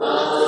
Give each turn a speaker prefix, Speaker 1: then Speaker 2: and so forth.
Speaker 1: Bye.